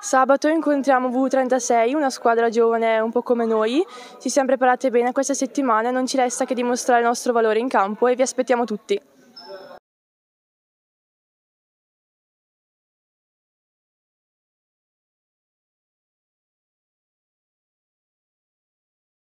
Sabato incontriamo V36, una squadra giovane un po' come noi. Ci siamo preparate bene questa settimana e non ci resta che dimostrare il nostro valore in campo e vi aspettiamo tutti.